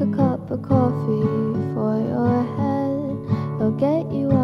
a cup of coffee for your head. It'll get you up.